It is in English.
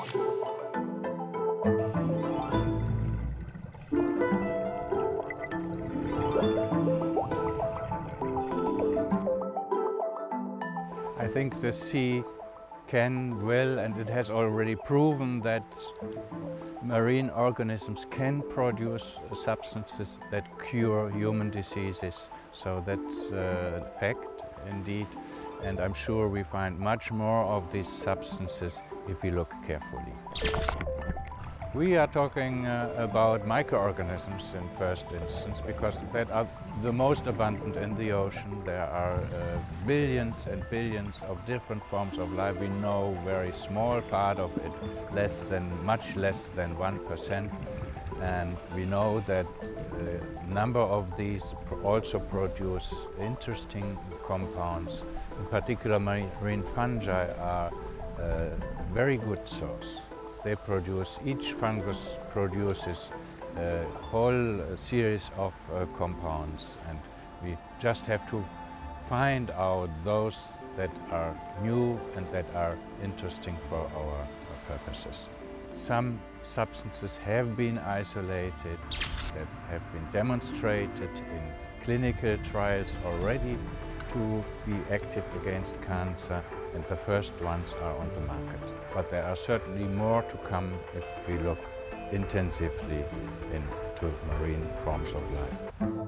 I think the sea can, will, and it has already proven that marine organisms can produce substances that cure human diseases. So that's a fact indeed. And I'm sure we find much more of these substances if we look carefully. We are talking uh, about microorganisms in first instance because that are the most abundant in the ocean. There are uh, billions and billions of different forms of life. We know very small part of it, less than, much less than 1%. And we know that a number of these also produce interesting compounds. In particular, marine fungi are a very good source. They produce, each fungus produces a whole series of uh, compounds and we just have to find out those that are new and that are interesting for our purposes. Some substances have been isolated that have been demonstrated in clinical trials already to be active against cancer and the first ones are on the market. But there are certainly more to come if we look intensively into marine forms of life.